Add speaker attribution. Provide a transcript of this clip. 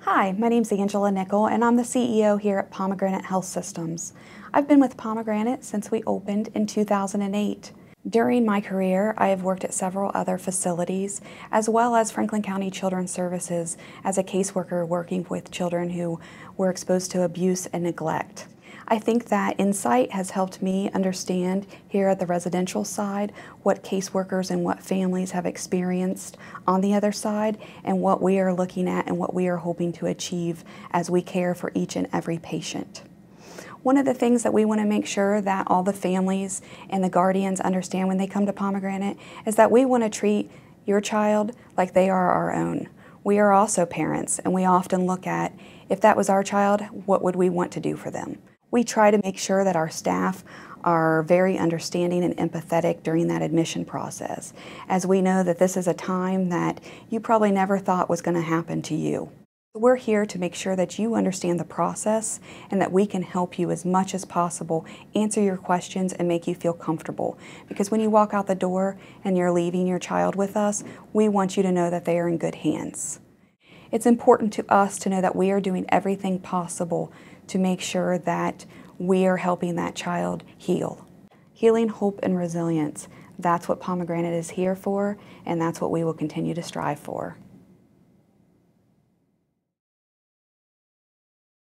Speaker 1: Hi, my name is Angela Nickel and I'm the CEO here at Pomegranate Health Systems. I've been with Pomegranate since we opened in 2008. During my career, I have worked at several other facilities, as well as Franklin County Children's Services as a caseworker working with children who were exposed to abuse and neglect. I think that insight has helped me understand here at the residential side what caseworkers and what families have experienced on the other side and what we are looking at and what we are hoping to achieve as we care for each and every patient. One of the things that we want to make sure that all the families and the guardians understand when they come to Pomegranate is that we want to treat your child like they are our own. We are also parents and we often look at if that was our child, what would we want to do for them? We try to make sure that our staff are very understanding and empathetic during that admission process, as we know that this is a time that you probably never thought was going to happen to you. We're here to make sure that you understand the process and that we can help you as much as possible answer your questions and make you feel comfortable. Because when you walk out the door and you're leaving your child with us, we want you to know that they are in good hands. It's important to us to know that we are doing everything possible to make sure that we are helping that child heal. Healing, hope, and resilience. That's what Pomegranate is here for, and that's what we will continue to strive for.